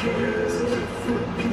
cares if the